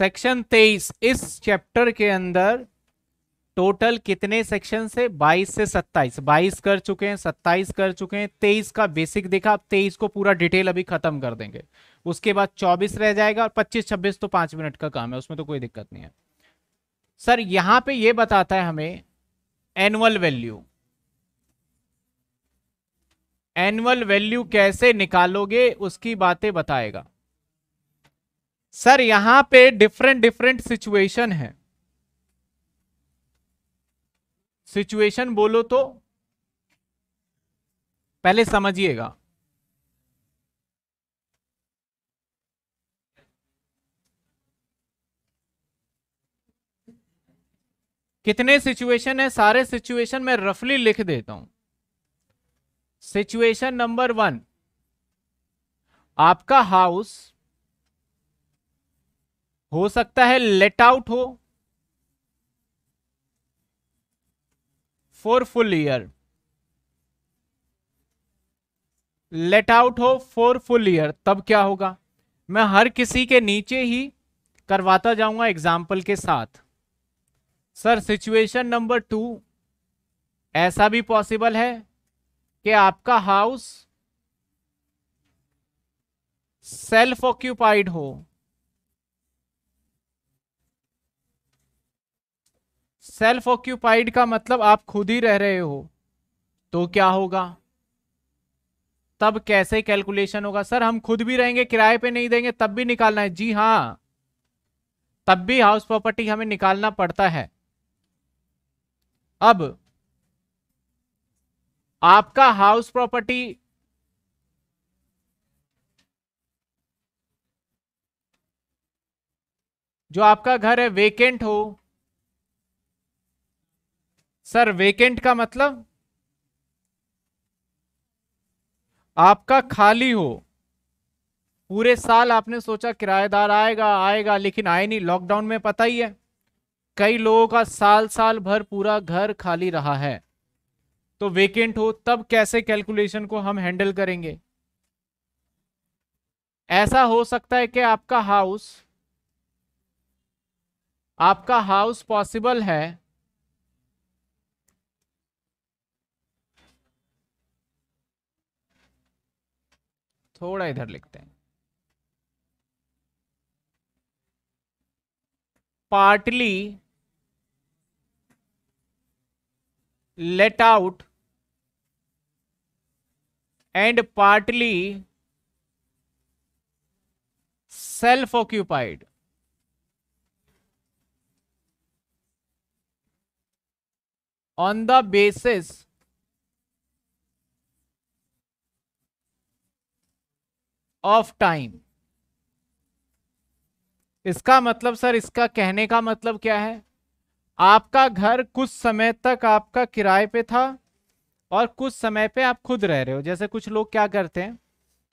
Section तेईस, इस chapter के अंदर टोटल कितने सेक्शन से? 22 से 27 22 कर चुके हैं 27 कर चुके हैं। 23 का बेसिक देखा, अब 23 को पूरा डिटेल अभी खत्म कर देंगे। उसके बाद 24 रह जाएगा और 25 26 तो पाँच मिनट का काम है, उसमें तो कोई दिक्कत नहीं है। सर, यहाँ पे ये बताता है हमें एनुअल वैल्यू एनुअल वैल्यू कैसे निकालोगे, उसकी बातें बताएगा। सर, यहाँ पे डिफरेंट डिफरेंट सिचुएशन है। सिचुएशन बोलो तो पहले समझिएगा। कितने सिचुएशन है? सारे सिचुएशन मैं रफली लिख देता हूँ। सिचुएशन नंबर वन आपका हाउस हो सकता है लेट आउट हो। For full year let out हो फॉर फुल ईयर तब क्या होगा? मैं हर किसी के नीचे ही करवाता जाऊँगा एग्ज़ाम्पल के साथ। सर सिचुएशन नंबर टू ऐसा भी पॉसिबल है कि आपका हाउस सेल्फ ऑक्यूपाइड हो। सेल्फ ऑक्यूपाइड का मतलब आप खुद ही रह रहे हो तो क्या होगा? तब कैसे कैलकुलेशन होगा? सर, हम खुद भी रहेंगे, किराए पे नहीं देंगे, तब भी निकालना है। जी हाँ, तब भी हाउस प्रॉपर्टी हमें निकालना पड़ता है। अब, आपका हाउस प्रॉपर्टी जो आपका घर है वेकेंट हो सर वेकेंट का मतलब? आपका खाली हो। पूरे साल आपने सोचा किराएदार आएगा आएगा, लेकिन आए नहीं। लॉकडाउन में पता ही है। कई लोगों का साल साल भर पूरा घर खाली रहा है। तो वेकेंट हो, तब कैसे कैलकुलेशन को हम हैंडल करेंगे? ऐसा हो सकता है कि आपका हाउस आपका हाउस पॉसिबल है थोड़ा इधर लिखते हैं। Partly let out and partly self occupied. On the basis of time इसका मतलब सर, इसका कहने का मतलब क्या है? आपका घर कुछ समय तक आपका किराए पे था और कुछ समय पे आप खुद रह रहे हो। जैसे कुछ लोग क्या करते हैं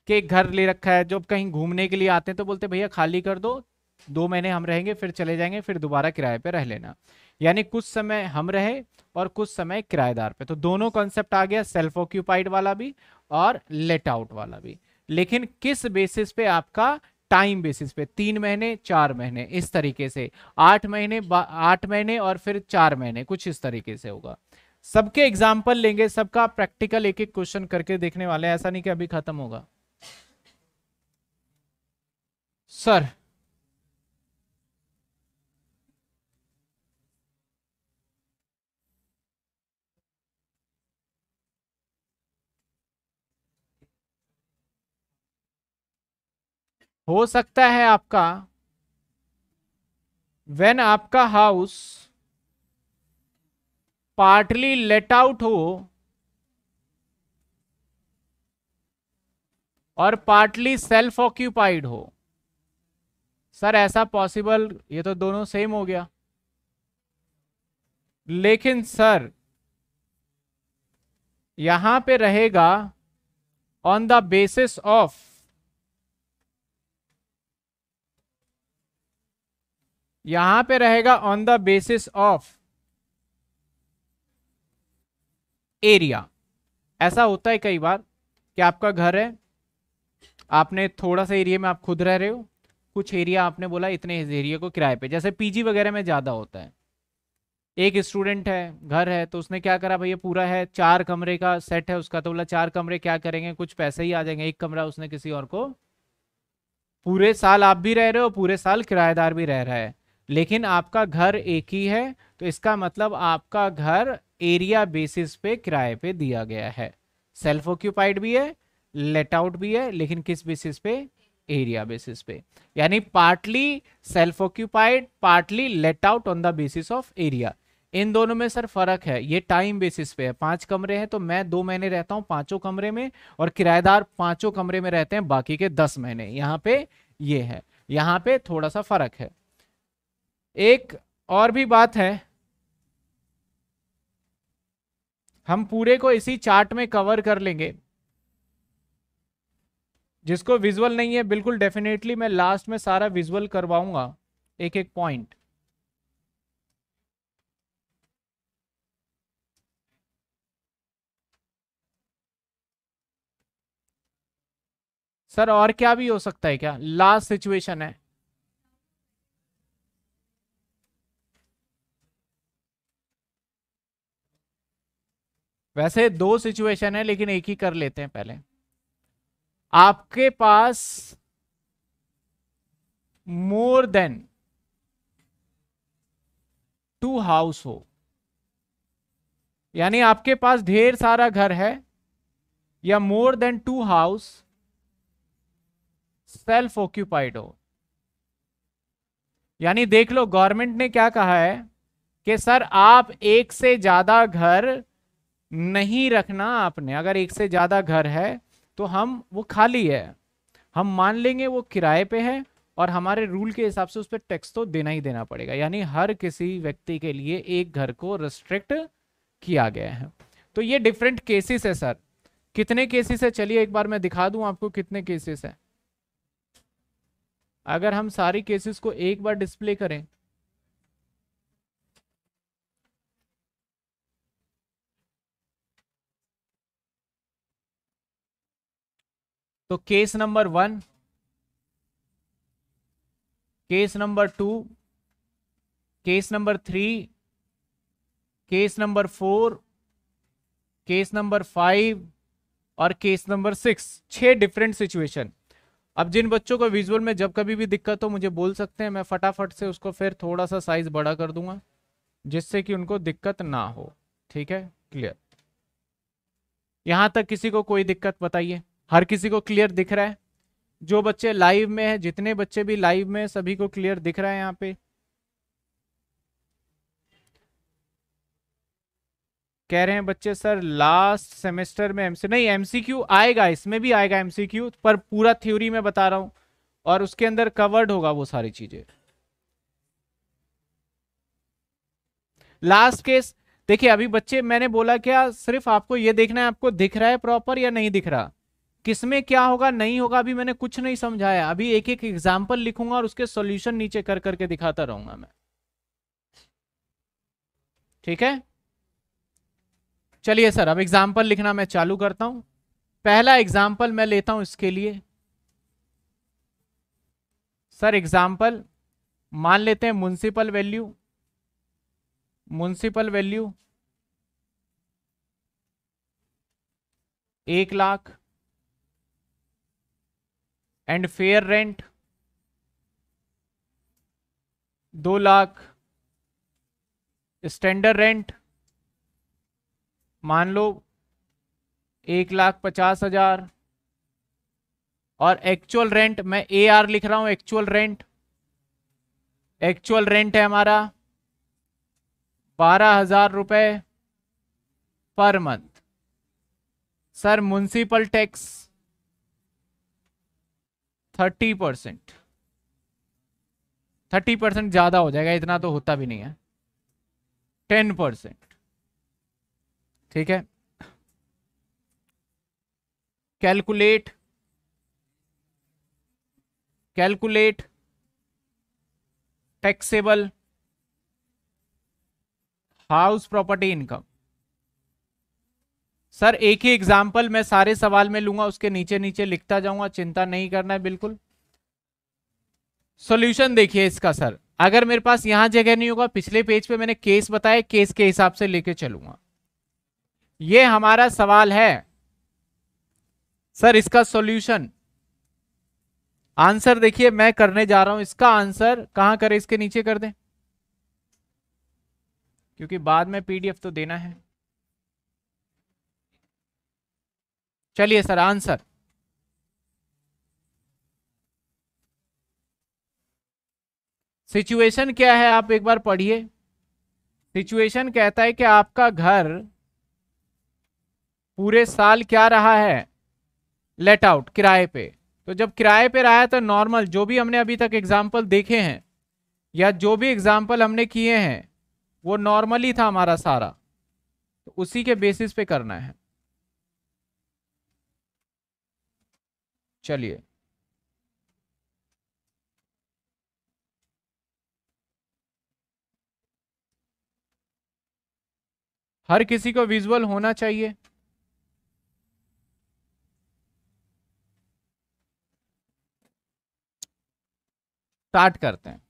कि घर ले रखा है, जब कहीं घूमने के लिए आते हैं तो बोलते भैया, खाली कर दो दो महीने हम रहेंगे, फिर चले जाएँगे, फिर दोबारा किराए पे रह लेना। यानी कुछ समय हम रहे और कुछ समय किराएदार पे। तो दोनों कॉन्सेप्ट आ गया सेल्फ ऑक्यूपाइड वाला भी और लेट आउट वाला भी। लेकिन किस बेसिस पे आपका टाइम बेसिस पे? तीन महीने, चार महीने, इस तरीके से। आठ महीने आठ महीने और फिर चार महीने, कुछ इस तरीके से होगा। सबके एग्ज़ाम्पल लेंगे, सबका प्रैक्टिकल एक एक क्वेश्चन करके देखने वाले ऐसा नहीं कि अभी खत्म होगा। सर हो सकता है आपका वेन आपका हाउस पार्टली लेट आउट हो, और पार्टली सेल्फ ऑक्यूपाइड हो। सर, ऐसा पॉसिबल ये तो दोनों सेम हो गया। लेकिन सर, यहाँ पे रहेगा ऑन द बेसिस ऑफ़ यहाँ पे रहेगा on the basis of area ऐसा होता है कई बार कि आपका घर है, आपने थोड़ा सा एरिया में आप खुद रह रहे हो, कुछ एरिया आपने बोला इतने एरिया को किराए पे। जैसे पीजी वगैरह में ज़्यादा होता है। एक स्टूडेंट है, घर है तो उसने क्या करा भैया, पूरा है, चार कमरे का सेट है उसका तो बोला चार कमरे क्या करेंगे, कुछ पैसे ही आ जाएँगे, एक कमरा उसने किसी और को। पूरे साल आप भी रह रहे हो, पूरे साल किराएदार भी रह रहा है। लेकिन आपका घर एक ही है तो इसका मतलब आपका घर एरिया बेसिस पे किराए पे दिया गया है। सेल्फ ऑक्यूपाइड भी है लेट आउट भी है, लेकिन किस बेसिस पे? एरिया बेसिस पे। यानी partly self occupied partly let out on the basis of area इन दोनों में सर फ़र्क है। ये टाइम बेसिस पे है। पाँच कमरे हैं तो मैं दो महीने रहता हूँ पाँचों कमरे में, और किराएदार पाँचों कमरे में रहते हैं, बाकी के दस महीने। यहाँ पे ये है। यहाँ पे थोड़ा सा फ़र्क है। एक और भी बात है। हम पूरे को इसी चार्ट में कवर कर लेंगे। जिसको विजुअल नहीं है, बिल्कुल डेफिनेटली मैं लास्ट में सारा विजुअल करवाऊँगा। एक एक पॉइंट सर, और क्या भी हो सकता है क्या? लास्ट सिचुएशन है। वैसे दो सिचुएशन है, लेकिन एक ही कर लेते हैं पहले। आपके पास मोर देन टू हाउस हो। यानी आपके पास ढेर सारा घर है, या more than two house self occupied हो। यानी देख लो गवर्नमेंट ने क्या कहा है कि, सर, आप एक से ज़्यादा घर नहीं रखना आपने। अगर एक से ज़्यादा घर है तो हम वो खाली है। हम मान लेंगे वो किराए पे है और हमारे रूल के हिसाब से उस पर टैक्स तो देना ही देना पड़ेगा। यानी हर किसी व्यक्ति के लिए एक घर को रिस्ट्रिक्ट किया गया है। तो ये डिफरेंट केसेस है सर कितने केसेस है? चलिए एक बार मैं दिखा दूँ आपको कितने केसेस है। अगर हम सारी केसेस को एक बार डिस्प्ले करें तो case number one case number two case number three case number four case number five और केस नंबर सिक्स छह डिफरेंट सिचुएशन अब जिन बच्चों को विजुअल में जब कभी भी दिक्कत हो, मुझे बोल सकते हैं, मैं फटाफट से उसको फिर थोड़ा सा साइज़ बड़ा कर दूँगा, जिससे कि उनको दिक्कत ना हो। ठीक है? क्लियर यहाँ तक किसी को कोई दिक्कत बताइए। हर किसी को क्लियर दिख रहा है। जो बच्चे लाइव में है, जितने बच्चे भी लाइव में सभी को क्लियर दिख रहा है यहाँ पे। कह रहे हैं बच्चे, सर लास्ट सेमेस्टर में एमसी नहीं एमसीक्यू आएगा, इसमें भी आएगा एमसीक्यू पर पूरा थ्योरी में बता रहा हूँ, और उसके अंदर कवर्ड होगा वो सारी चीज़ें। लास्ट केस देखिए, अभी बच्चे, मैंने बोला क्या, सिर्फ़ आपको ये देखना है, आपको दिख रहा है प्रॉपर या नहीं दिख रहा? किसमें क्या होगा, नहीं होगा, अभी मैंने कुछ नहीं समझाया। अभी एक एक एग्ज़ाम्पल लिखूँगा और उसके सोल्यूशन नीचे कर करके दिखाता रहूँगा मैं। ठीक है? चलिए सर, अब एग्ज़ाम्पल लिखना मैं चालू करता हूँ। पहला एग्ज़ाम्पल मैं लेता हूँ इसके लिए। सर एग्ज़ाम्पल मान लेते हैं म्यूनसिपल वैल्यू म्यूनसिपल वैल्यू एक लाख। एंड फेयर रेंट दो लाख, स्टैंडर्ड रेंट मान लो एक लाख पचास हज़ार, और एक्चुअल रेंट मैं ए आर लिख रहा हूँ एक्चुअल रेंट एक्चुअल रेंट है हमारा बारह हज़ार रुपये per month sir municipal tax thirty percent thirty percent ज़्यादा हो जाएगा, इतना तो होता भी नहीं है। टेन परसेंट ठीक है? Calculate calculate taxable house property income sir, एक ही एग्ज़ाम्पल मैं सारे सवाल में लूँगा, उसके नीचे नीचे लिखता जाऊँगा, चिंता नहीं करना है, बिल्कुल। सॉल्यूशन देखिए इसका, सर। अगर मेरे पास यहाँ जगह नहीं होगा, पिछले पेज पे मैंने केस बताया केस के हिसाब से लेके चलूँगा। ये हमारा सवाल है। सर, इसका सॉल्यूशन आंसर देखिए, मैं करने जा रहा हूँ। इसका आंसर कहाँ करें? इसके नीचे कर दें। क्योंकि बाद में पीडीएफ तो देना है। चलिए सर, आंसर। सिचुएशन क्या है, आप एक बार पढ़िए। सिचुएशन कहता है कि आपका घर पूरे साल क्या रहा है? लेट आउट किराए पे। तो जब किराए पे रहा है तो नॉर्मल जो भी हमने अभी तक एग्ज़ाम्पल देखे हैं, या जो भी एग्ज़ाम्पल हमने किए हैं, वो नॉर्मली था हमारा सारा। तो उसी के बेसिस पे करना है। चलिए। हर किसी को विजुअल होना चाहिए। स्टार्ट करते हैं।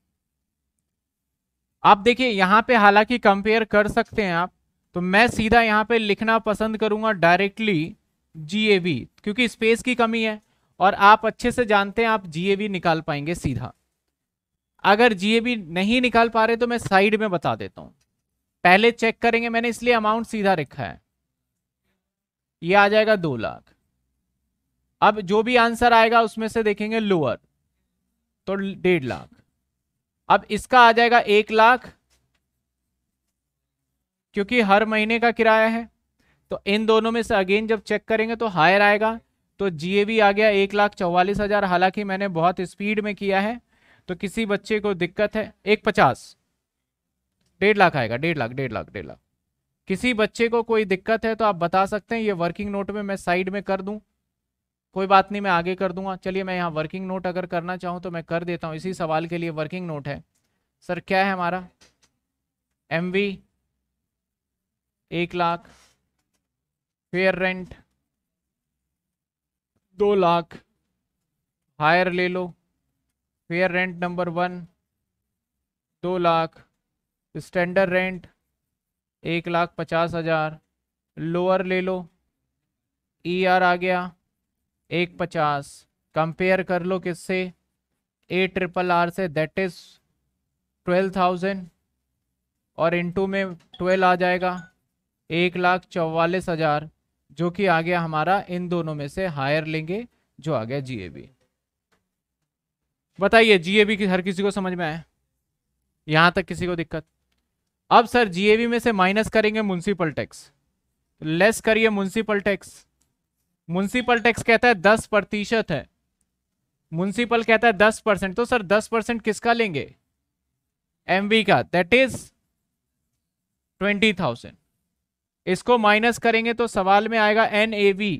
आप देखिए, यहाँ पे हालाँकि कंपेयर कर सकते हैं आप तो मैं सीधा यहाँ पे लिखना पसंद करूँगा डायरेक्टली जीएवी क्योंकि स्पेस की कमी है। और आप अच्छे से जानते हैं, आप जीएवी निकाल पाएँगे सीधा। अगर जीएबी नहीं निकाल पा रहे तो मैं साइड में बता देता हूँ। पहले चेक करेंगे, मैंने इसलिए अमाउंट सीधा रखा है। ये आ जाएगा दो लाख। अब जो भी आंसर आएगा, उसमें से देखेंगे लोअर तो डेढ़ लाख। अब इसका आ जाएगा एक लाख, क्योंकि हर महीने का किराया है तो इन दोनों में से अगेन जब चेक करेंगे तो हायर आएगा। तो जीएबी आ गया एक लाख चौवालीस हज़ार। हालाँकि मैंने बहुत स्पीड में किया है तो किसी बच्चे को दिक्कत है, एक पचास। डेढ़ लाख आएगा, डेढ़ लाख डेढ़ लाख डेढ़ लाख। किसी बच्चे को कोई दिक्कत है तो आप बता सकते हैं, ये वर्किंग नोट में मैं साइड में कर दूँ। कोई बात नहीं, मैं आगे कर दूँगा। चलिए, मैं यहाँ वर्किंग नोट अगर करना चाहूँ तो मैं कर देता हूँ। इसी सवाल के लिए वर्किंग नोट है। सर, क्या है हमारा? एम एक लाख। फेयर रेंट दो लाख, हायर ले लो, फेयर रेंट नंबर वन, दो लाख, स्टैंडर्ड रेंट एक लाख पचास हज़ार, लोअर ले लो ई e आर आ गया एक पचास। कंपेयर कर लो किससे? ए ट्रिपल आर से दैट इज़ ट्वेल्व थाउज़ेंड और इनटू में ट्वेल्व आ जाएगा, एक लाख चौवालीस हज़ार। जो कि आ गया हमारा इन दोनों में से हायर लेंगे, जो आ गया जीएबी बताइए जीएबी की हर किसी को समझ में आया? यहाँ तक किसी को दिक्कत? अब सर जीएबी में से माइनस करेंगे म्यूनसिपल टैक्स लेस करिए म्यूनसिपल टैक्स म्यूनसिपल टैक्स कहता है दस प्रतिशत है। म्यूनसिपल कहता है दस परसेंट। तो सर, दस परसेंट किसका लेंगे? एमवी का। दैट इज़ ट्वेंटी थाउज़ेंड इसको माइनस करेंगे तो सवाल में आएगा N A V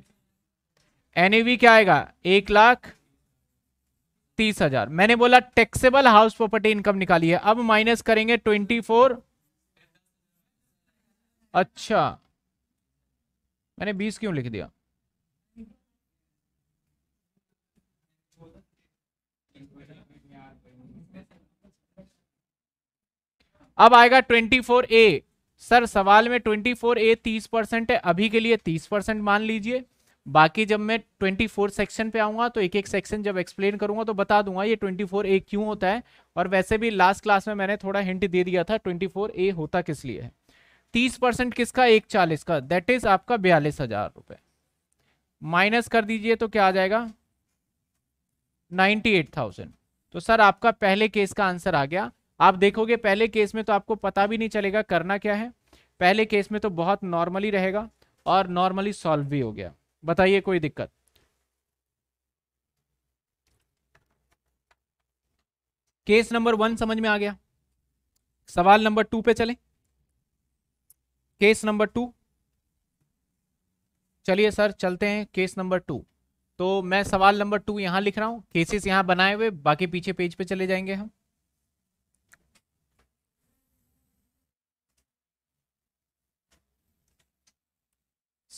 N A V क्या आएगा? एक लाख तीस हज़ार। मैंने बोला टैक्सेबल हाउस प्रॉपर्टी इनकम निकाली है। अब माइनस करेंगे ट्वेंटी फोर। अच्छा। मैंने बीस क्यों लिख दिया? अब आएगा ट्वेंटी फोर ए सर, सवाल में ट्वेंटी फोर ए तीस परसेंट है, अभी के लिए तीस परसेंट मान लीजिए। बाकी जब मैं ट्वेंटी फोर सेक्शन पे आऊँगा तो एक एक सेक्शन जब एक्सप्लेन करूँगा तो बता दूँगा ये ट्वेंटी फोर ए क्यों होता है। और वैसे भी लास्ट क्लास में मैंने थोड़ा हिंट दे दिया था, ट्वेंटी फोर ए होता किस लिए है। तीस परसेंट किसका? एक चालीस का। दैट इज़ आपका बयालीस हज़ार रुपए। माइनस कर दीजिए तो क्या आ जाएगा? Ninety eight thousand. तो सर, आपका पहले केस का आंसर आ गया। आप देखोगे पहले केस में तो आपको पता भी नहीं चलेगा करना क्या है। पहले केस में तो बहुत नॉर्मली रहेगा और नॉर्मली सॉल्व भी हो गया। बताइए, कोई दिक्कत? केस नंबर वन समझ में आ गया। सवाल नंबर टू पे चले। Case number two. चलिए सर, चलते हैं केस नंबर टू। तो मैं सवाल नंबर टू यहाँ लिख रहा हूँ। केसेस यहाँ बनाए हुए, बाकी पीछे पेज पे चले जाएँगे हम।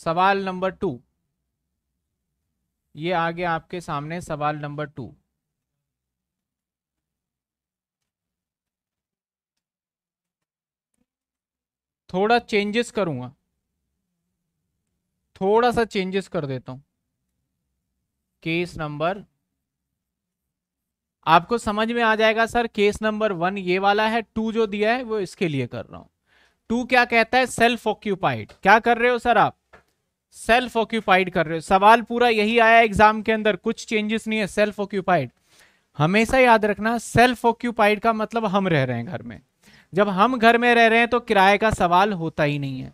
सवाल नंबर टू। ये आ गया आपके सामने सवाल नंबर टू। थोड़ा चेंजेस करूँगा। थोड़ा सा चेंजेस कर देता हूँ। केस नंबर आपको समझ में आ जाएगा, सर केस नंबर वन ये वाला है टू जो दिया है, वो इसके लिए कर रहा हूँ। टू क्या कहता है? सेल्फ ऑक्यूपाइड क्या कर रहे हो, सर आप? सेल्फ ऑक्यूपाइड कर रहे हो। सवाल पूरा यही आया एग्ज़ाम के अंदर, कुछ चेंजेस नहीं है सेल्फ ऑक्यूपाइड हमेशा याद रखना सेल्फ ऑक्यूपाइड का मतलब हम रह रहे हैं घर में। जब हम घर में रह रहे हैं तो किराए का सवाल होता ही नहीं है।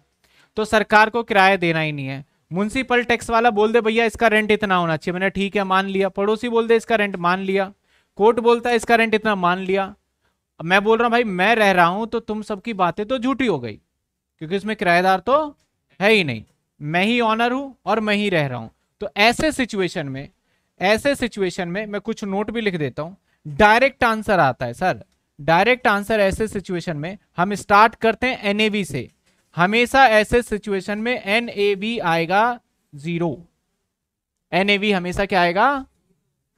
तो सरकार को किराया देना ही नहीं है। म्यूनसिपल टैक्स वाला बोल दे, भैया, इसका रेंट इतना होना चाहिए। मैंने, ठीक है, मान लिया। पड़ोसी बोल दे, इसका रेंट मान लिया। कोर्ट बोलता है, इसका रेंट इतना मान लिया। मैं बोल रहा हूँ, भाई, मैं रह रहा हूँ तो तुम सबकी बातें तो झूठी हो गई, क्योंकि इसमें किराएदार तो है ही नहीं। मैं ही ऑनर हूँ और मैं ही रह रहा हूँ। तो ऐसे सिचुएशन में, ऐसे सिचुएशन में मैं कुछ नोट भी लिख देता हूँ। डायरेक्ट आंसर आता है सर डायरेक्ट आंसर ऐसे सिचुएशन में हम स्टार्ट करते हैं एनएवी से। हमेशा ऐसे सिचुएशन में एनएवी आएगा ज़ीरो एनएवी हमेशा क्या आएगा?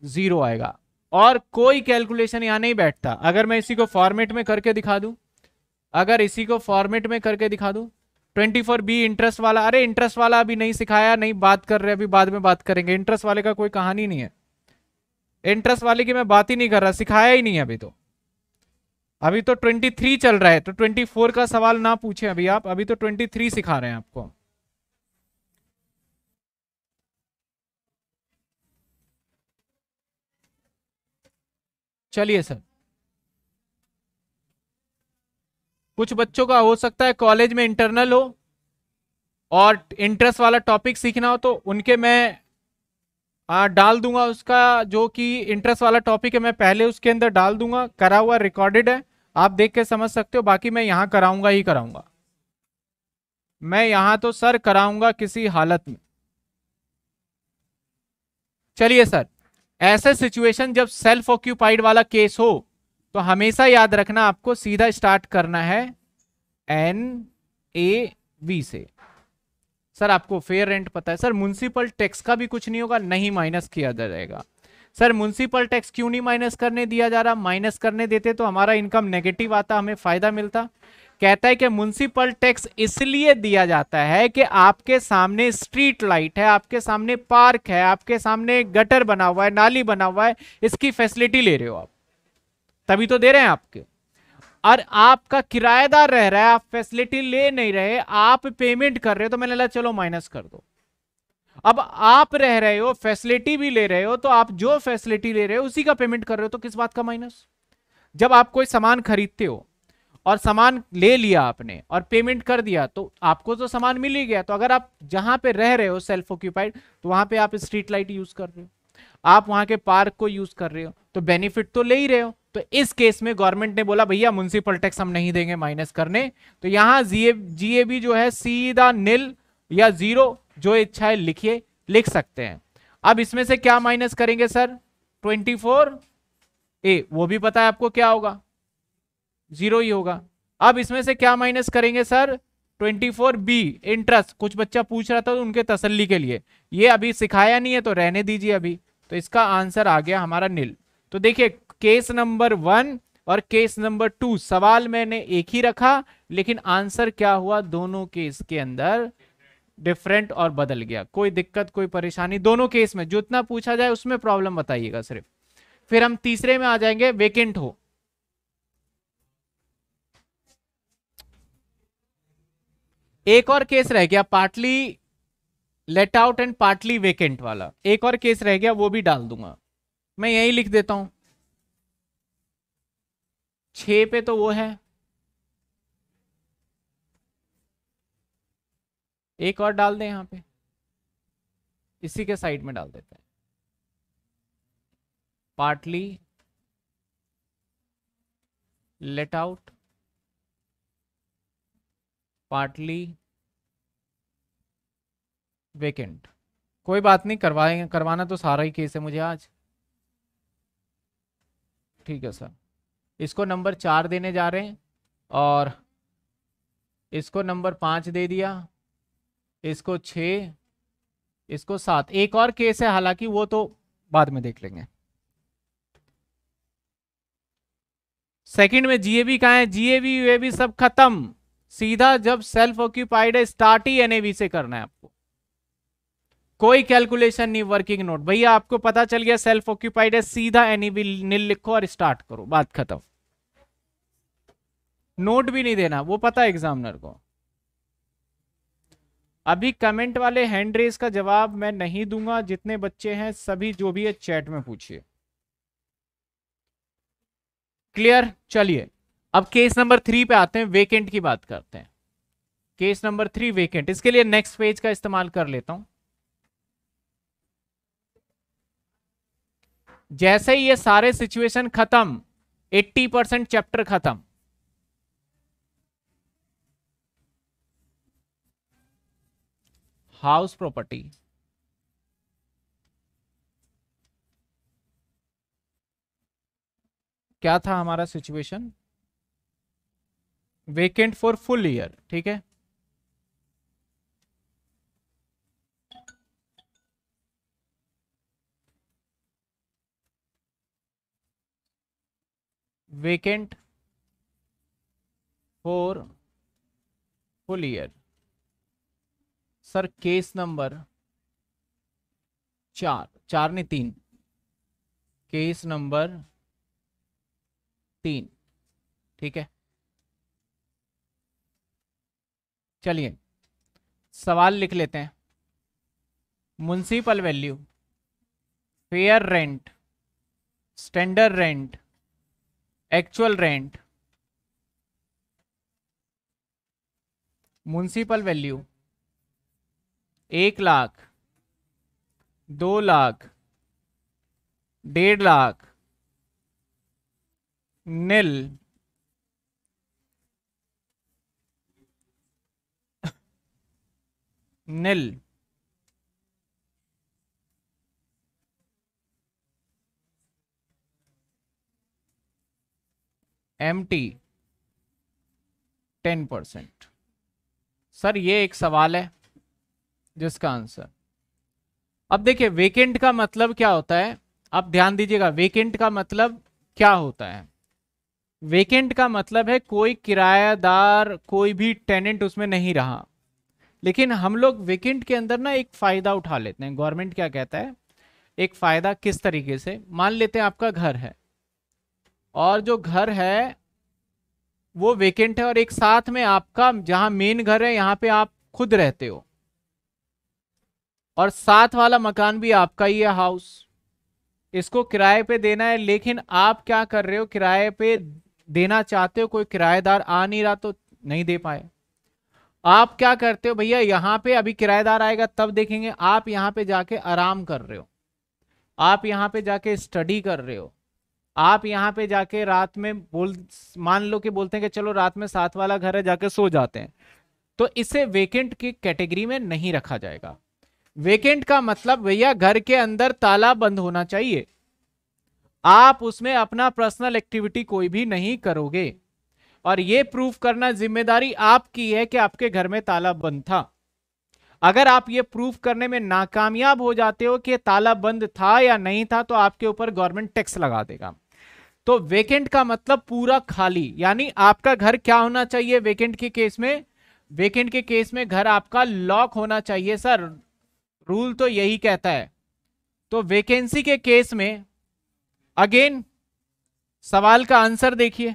ज़ीरो आएगा। और कोई कैलकुलेशन यहाँ नहीं बैठता। अगर मैं इसी को फॉर्मेट में करके दिखा दूँ, अगर इसी को फॉर्मेट में करके दिखा दूँ 24 बी इंटरेस्ट वाला, अरे इंटरेस्ट वाला अभी नहीं सिखाया, नहीं बात कर रहे, अभी बाद में बात करेंगे। इंटरेस्ट वाले का कोई कहानी नहीं है। इंटरेस्ट वाले की मैं बात ही नहीं कर रहा, सिखाया ही नहीं है अभी तो। अभी तो 23 चल रहा है तो 24 का सवाल ना पूछे अभी आप, अभी तो 23 सिखा रहे हैं आपको। चलिए सर। कुछ बच्चों का हो सकता है कॉलेज में इंटरनल हो और इंटरेस्ट वाला टॉपिक सीखना हो तो उनके मैं आ, डाल दूँगा उसका जो कि इंटरेस्ट वाला टॉपिक है मैं पहले उसके अंदर डाल दूँगा करा हुआ रिकॉर्डेड है आप देख के समझ सकते हो बाकी मैं यहाँ कराऊँगा ही कराऊँगा। मैं यहाँ तो सर कराऊँगा किसी हालत में। चलिए सर ऐसे सिचुएशन जब सेल्फ ऑक्यूपाइड वाला केस हो तो हमेशा याद रखना, आपको सीधा स्टार्ट करना है एन ए वी से। सर, आपको फेयर रेंट पता है। सर म्यूनसिपल टैक्स का भी कुछ नहीं होगा, नहीं माइनस किया जाएगा। सर म्यूनसिपल टैक्स क्यों नहीं माइनस करने दिया जा रहा? माइनस करने देते तो हमारा इनकम नेगेटिव आता, हमें फ़ायदा मिलता। कहता है कि म्यूनसिपल टैक्स इसलिए दिया जाता है कि आपके सामने स्ट्रीट लाइट है, आपके सामने पार्क है, आपके सामने गटर बना हुआ है, नाली बना हुआ है, इसकी फैसिलिटी ले रहे हो आप। तभी तो दे रहे हैं आपके। और आपका किराएदार रह रहा है, आप फैसिलिटी ले नहीं रहे, आप पेमेंट कर रहे हो तो मैंने लगा चलो माइनस कर दो। अब आप रह रहे हो फैसिलिटी भी ले रहे हो तो आप जो फैसिलिटी ले रहे हो, उसी का पेमेंट कर रहे हो तो किस बात का माइनस जब आप कोई सामान खरीदते हो, और सामान ले लिया आपने, और पेमेंट कर दिया तो आपको तो सामान मिल ही गया। तो अगर आप जहाँ पे रह रहे हो सेल्फ ऑक्यूपाइड तो वहाँ पे आप स्ट्रीट लाइट यूज़ कर रहे हो। आप वहाँ के पार्क को यूज़ कर रहे हो। तो बेनिफिट तो ले ही रहे हो। तो इस केस में गवर्नमेंट ने बोला, भैया म्यूनसिपल टैक्स हम नहीं देंगे माइनस करने। तो यहाँ जीए जो है, सीधा नील या ज़ीरो जो इच्छा है, लिखिए, लिख सकते हैं। अब इसमें से क्या माइनस करेंगे सर 24 ए, वो भी पता है आपको क्या होगा? ज़ीरो ही होगा। अब इसमें से क्या माइनस करेंगे सर 24 बी इंटरेस्ट कुछ बच्चा पूछ रहा था तो उनके तसल्ली के लिए। ये अभी सिखाया नहीं है तो रहने दीजिए अभी। तो इसका आंसर आ गया हमारा नील तो देखिए केस नंबर वन और केस नंबर टू सवाल मैंने एक ही रखा, लेकिन आंसर क्या हुआ दोनों केस के अंदर? डिफरेंट और बदल गया। कोई दिक्कत, कोई परेशानी, दोनों केस में जो जितना पूछा जाए उसमें प्रॉब्लम बताइएगा सिर्फ़। फिर हम तीसरे में आ जाएँगे वेकेंट हो। एक और केस रह गया partly let out and partly vacant वाला। एक और केस रह गया, वो भी डाल दूँगा। मैं यही लिख देता हूँ। छ पे तो वो है। एक और डाल दें यहाँ पे। इसी के साइड में डाल देते हैं। Partly, let out, partly vacant कोई बात नहीं करवाएँगे करवाना तो सारा ही केस है मुझे आज। ठीक है सर। इसको नंबर चार देने जा रहे हैं और इसको नंबर पाँच दे दिया, इसको छ इसको सात। एक और केस है, हालाँकि वो तो बाद में देख लेंगे। सेकंड में जीएबी कहा है? जीएबी भी सब खत्म। सीधा जब सेल्फ ऑक्यूपाइड है, स्टार्ट ही एनएवी से करना है आपको। कोई कैलकुलेशन नहीं वर्किंग नोट भैया, आपको पता चल गया सेल्फ ऑक्यूपाइड है, सीधा एनईवी नील लिखो और स्टार्ट करो। बात खत्म। नोट भी नहीं देना, वो पता है एग्जामिनर को। अभी कमेंट वाले हैंड रेस का जवाब मैं नहीं दूँगा, जितने बच्चे हैं, सभी जो भी है चैट में पूछिए। क्लियर चलिए। अब केस नंबर थ्री पे आते हैं वेकेंट की बात करते हैं। केस नंबर थ्री वेकेंट इसके लिए नेक्स्ट पेज का इस्तेमाल कर लेता हूँ। जैसे ही ये सारे सिचुएशन खत्म 80 परसेंट चैप्टर खत्म। हाउस प्रॉपर्टी क्या था हमारा situation vacant for full year ठीक है? Vacant for full year sir case number चार चार ने तीन. केस नंबर तीन. ठीक है? चलिए, सवाल लिख लेते हैं. Municipal value fair rent standard rent actual rent municipal value एक लाख दो लाख डेढ़ lakh nil nil M T ten percent sir ये एक सवाल है जिसका आंसर अब देखिए वेकेंट का मतलब क्या होता है? आप ध्यान दीजिएगा वेकेंट का मतलब क्या होता है? वेकेंट का मतलब है कोई किरायादार कोई भी टेनेंट उसमें नहीं रहा। लेकिन हम लोग वेकेंट के अंदर ना एक फ़ायदा उठा लेते हैं। गवर्नमेंट क्या कहता है? एक फ़ायदा किस तरीके से? मान लेते हैं आपका घर है। और जो घर है, वो वेकेंट है और एक साथ में आपका, जहाँ मेन घर है, यहाँ पे आप खुद रहते हो। और साथ वाला मकान भी आपका ही है हाउस इसको किराए पे देना है, लेकिन आप क्या कर रहे हो, किराए पे देना चाहते हो, कोई किराएदार आ नहीं रहा तो नहीं दे पाए। आप क्या करते हो भैया, यहाँ पे अभी किराएदार आएगा, तब देखेंगे, आप यहाँ पे जाके आराम कर रहे हो। आप यहाँ पे जाके स्टडी कर रहे हो। आप यहाँ पे जाके रात में बोल, मान लो कि बोलते हैं कि चलो रात में सात वाला घर है, जाके सो जाते हैं। तो इसे वेकेंट की कैटेगरी में नहीं रखा जाएगा। वेकेंट का मतलब भैया घर के अंदर ताला बंद होना चाहिए। आप उसमें अपना पर्सनल एक्टिविटी कोई भी नहीं करोगे। और यह प्रूफ करना ज़िम्मेदारी आपकी है कि आपके घर में ताला बंद था। अगर आप ये प्रूफ करने में नाकामयाब हो जाते हो कि ताला बंद था या नहीं था तो आपके ऊपर गवर्नमेंट टैक्स लगा देगा। तो वेकेंट का मतलब पूरा खाली, यानी आपका घर क्या होना चाहिए वेकेंट के केस में? वेकेंट के केस में घर आपका लॉक होना चाहिए सर रूल तो यही कहता है। तो वेकेंसी के केस में अगेन सवाल का आंसर देखिए।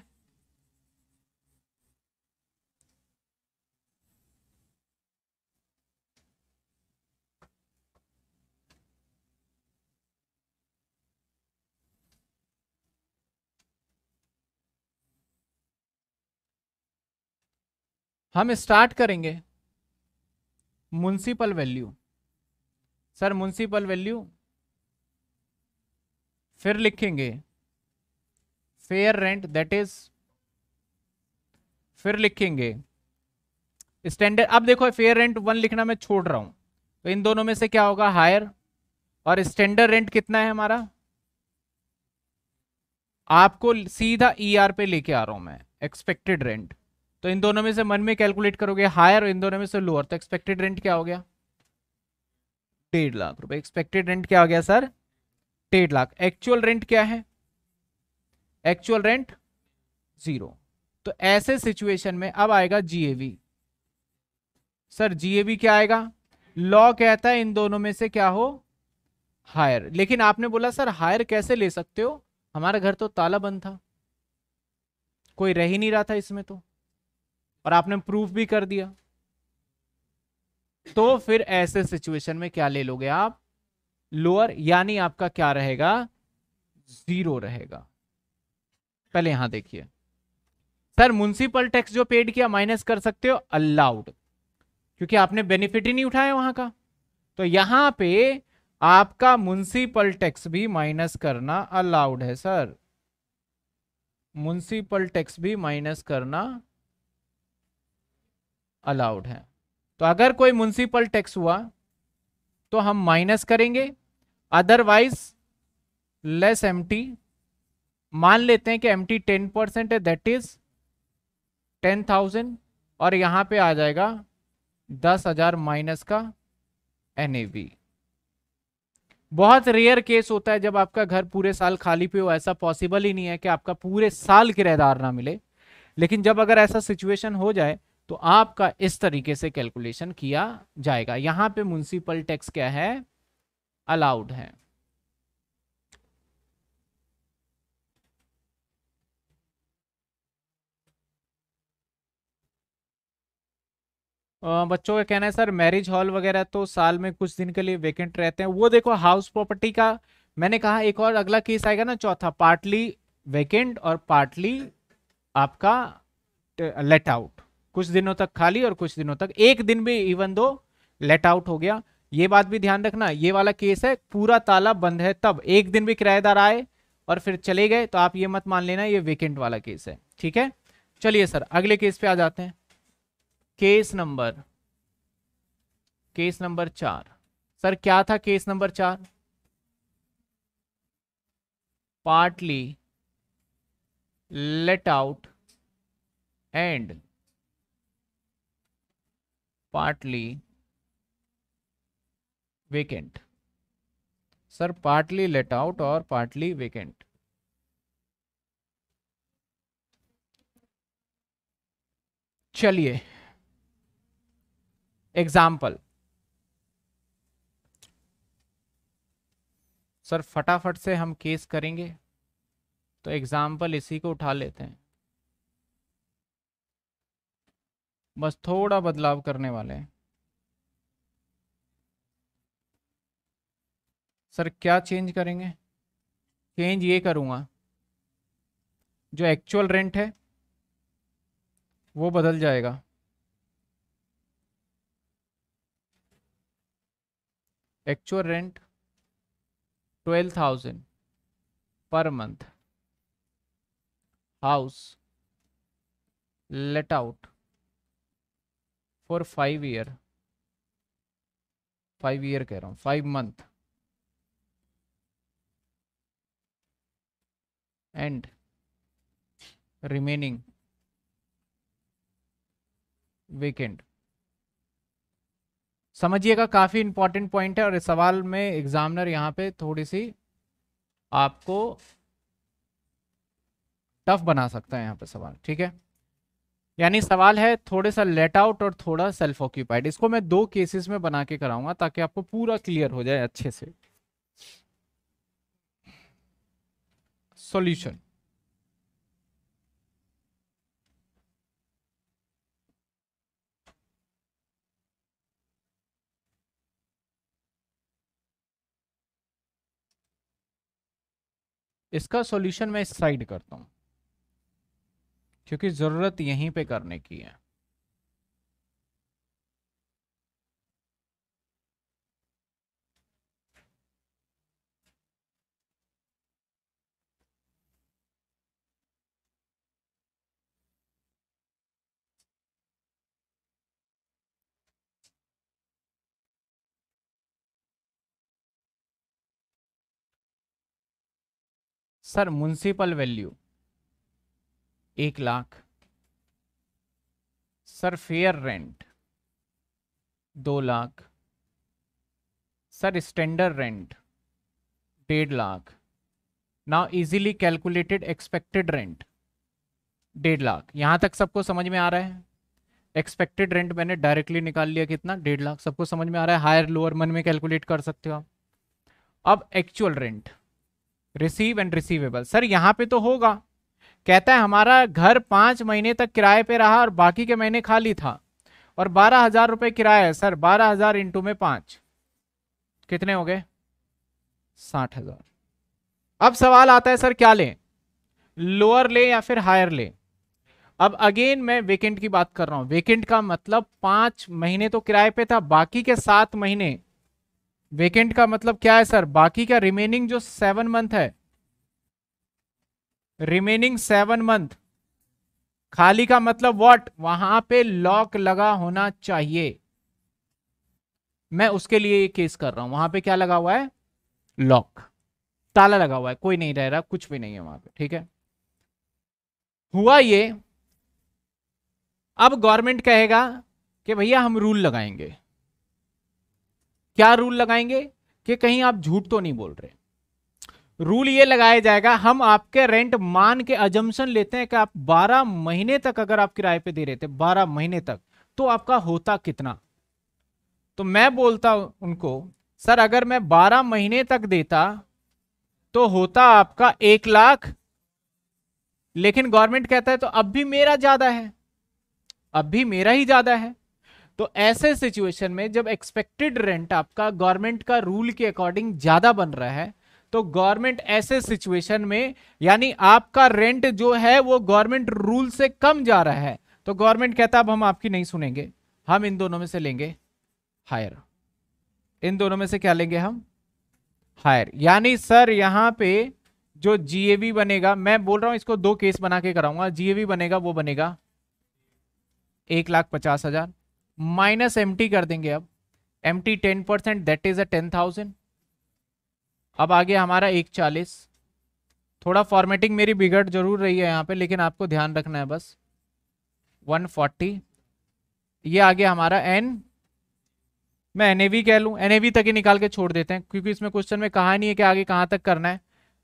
हम स्टार्ट करेंगे municipal value sir municipal value फिर लिखेंगे फेयर रेंट दैट इज़ फिर लिखेंगे स्टैंडर्ड अब देखो फेयर रेंट वन लिखना मैं छोड़ रहा हूँ। तो इन दोनों में से क्या होगा? हायर और स्टैंडर्ड रेंट कितना है हमारा? आपको सीधा ई e आर पे लेके आ रहा हूँ मैं एक्सपेक्टेड रेंट तो इन दोनों में से मन में कैलकुलेट करोगे हायर और इन दोनों में से लोअर तो एक्सपेक्टेड रेंट क्या हो गया? डेढ़ लाख रुपए। एक्सपेक्टेड रेंट क्या हो गया सर डेढ़ लाख। एक्चुअल रेंट क्या है? एक्चुअल रेंट ज़ीरो तो ऐसे सिचुएशन में अब आएगा जीएवी सर जीएवी क्या आएगा? लॉ कहता है इन दोनों में से क्या हो? हायर लेकिन आपने बोला सर हायर कैसे ले सकते हो? हमारा घर तो ताला बंद था। कोई रह ही नहीं रहा था इसमें तो। और आपने प्रूफ भी कर दिया। तो फिर ऐसे सिचुएशन में क्या ले लोगे आप? लोअर, यानी आपका क्या रहेगा? ज़ीरो रहेगा। पहले यहाँ देखिए। सर म्यूनसिपल टैक्स जो पेड किया माइनस कर सकते हो? अलाउड क्योंकि आपने बेनिफिट ही नहीं उठाया वहाँ का। तो यहाँ पे आपका म्यूनसिपल टैक्स भी माइनस करना अलाउड है, सर। म्यूनसिपल टैक्स भी माइनस करना अलाउड है। तो अगर कोई म्यूनसिपल टैक्स हुआ तो हम माइनस करेंगे। अदरवाइज़ लेस एमटी मान लेते हैं कि एम टी टेन परसेंट है दैट इज़ टेन थाउज़ेंड और यहाँ पे आ जाएगा दस हज़ार माइनस का एन बहुत रेयर केस होता है जब आपका घर पूरे साल खाली पे हो, ऐसा पॉसिबल ही नहीं है कि आपका पूरे साल किराएदार ना मिले। लेकिन जब अगर ऐसा सिचुएशन हो जाए तो आपका इस तरीके से कैलकुलेशन किया जाएगा। यहाँ पे म्यूनसिपल टैक्स क्या है? अलाउड है। बच्चों का कहना है, सर मैरिज हॉल वगैरह तो साल में कुछ दिन के लिए वेकेंट रहते हैं। वो देखो हाउस प्रॉपर्टी का मैंने कहा, एक और अगला केस आएगा ना, चौथा पार्टली वेकेंट और पार्टली आपका लेट आउट कुछ दिनों तक खाली और कुछ दिनों तक। एक दिन भी इवन दो लेट आउट हो गया। ये बात भी ध्यान रखना, ये वाला केस है, पूरा ताला बंद है तब। एक दिन भी किराएदार आए और फिर चले गए तो आप ये मत मान लेना, ये वेकेंट वाला केस है। ठीक है? चलिए सर, अगले केस पे आ जाते हैं। केस नंबर केस नंबर चार। सर, क्या था केस नंबर चार? Partly let out and partly vacant sir partly let out और पार्टली वेकेंट चलिए एग्ज़ाम्पल सर फटाफट से हम केस करेंगे तो एग्ज़ाम्पल इसी को उठा लेते हैं। बस थोड़ा बदलाव करने वाले हैं। सर, क्या चेंज करेंगे? चेंज ये करूँगा, जो एक्चुअल रेंट है, वो बदल जाएगा। Actual rent twelve thousand per month house let out for five year five year कह रहा हूँ five month and remaining weekend समझिएगा, काफ़ी इंपॉर्टेंट पॉइंट है और इस सवाल में एग्जामिनर यहाँ पे थोड़ी सी आपको टफ बना सकता है यहाँ पे सवाल, ठीक है? यानी सवाल है थोड़े सा लेट आउट और थोड़ा सेल्फ ऑक्यूपाइड इसको मैं दो केसेस में बना के कराऊँगा ताकि आपको पूरा क्लियर हो जाए अच्छे से। सॉल्यूशन इसका सॉल्यूशन मैं इस साइड करता हूँ। क्योंकि ज़रूरत यहीं पे करने की है। Sir municipal value. एक लाख। सर, फेयर रेंट, दो लाख। सर स्टैंडर्ड रेंट, डेढ़ lakh. Now, easily calculated, expected rent, डेढ़ लाख। यहाँ तक सबको समझ में आ रहा है? एक्सपेक्टेड रेंट मैंने डायरेक्टली निकाल लिया कितना? डेढ़ लाख। सबको समझ में आ रहा है? हायर, लोअर मन में कैलकुलेट कर सकते हो आप। अब actual rent receive and receivable sir, यहाँ पे तो होगा। कहता है, हमारा घर पाँच महीने तक किराए पे रहा और बाकी के महीने खाली था और बारह हज़ार रुपए किराया है, सर, बारह हज़ार इंटू में पाँच। कितने हो गए? साठ हज़ार। अब सवाल आता है, सर, क्या लें? लोअर ले या फिर हायर ले? अब अगेन मैं वेकेंट की बात कर रहा हूँ। वेकेंट का मतलब पाँच महीने तो किराए पे था, बाकी के सात महीने। वेकेंट का मतलब क्या है, सर? बाकी का रिमेनिंग जो सेवन मंथ है रिमेनिंग सेवन मंथ खाली का मतलब व्हाट वहाँ पे लॉक लगा होना चाहिए। मैं उसके लिए ये केस कर रहा हूँ। वहाँ पे क्या लगा हुआ है? लॉक ताला लगा हुआ है। कोई नहीं रह रहा, कुछ भी नहीं है वहाँ पे, ठीक है? हुआ ये, अब गवर्नमेंट कहेगा कि भैया हम रूल लगाएँगे। क्या रूल लगाएँगे? कि कहीं आप झूठ तो नहीं बोल रहे। रूल ये लगाया जाएगा, हम आपके रेंट मान के अजम्पन लेते हैं कि आप 12 महीने तक अगर आप किराए पे दे रहे थे 12 महीने तक तो आपका होता कितना? तो मैं बोलता उनको, सर, अगर मैं 12 महीने तक देता तो होता आपका एक लाख, लेकिन गवर्नमेंट कहता है तो अब भी मेरा ज़्यादा है, अब भी मेरा ही ज़्यादा है। तो ऐसे सिचुएशन में जब एक्सपेक्टेड रेंट आपका गवर्नमेंट का रूल के अकॉर्डिंग ज़्यादा बन रहा है तो गवर्नमेंट ऐसे सिचुएशन में, यानी आपका रेंट जो है, वो गवर्नमेंट रूल से कम जा रहा है। तो गवर्नमेंट कहता अब हम आपकी नहीं सुनेंगे। हम इन दोनों में से लेंगे हायर इन दोनों में से क्या लेंगे हम? हायर यानी सर, यहाँ पे जो जीएवी बनेगा, मैं बोल रहा हूँ, इसको दो केस बना के कराऊँगा। जीएवी बनेगा, वो बनेगा एक लाख पचास हज़ार। माइनस एमटी कर देंगे अब। M T ten percent that is a ten thousand अब आगे हमारा एक चालीस। थोड़ा फॉर्मेटिंग मेरी बिगड़ ज़रूर रही है यहाँ पे, लेकिन आपको ध्यान रखना है बस। One forty. ये आगे हमारा एन मैं एन कह लूँ। एन तक ही निकाल के छोड़ देते हैं, क्योंकि इसमें क्वेश्चन में कहा नहीं है कि आगे कहाँ तक करना है।